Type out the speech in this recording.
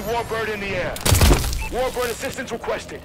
Warbird in the air. Warbird assistance requested.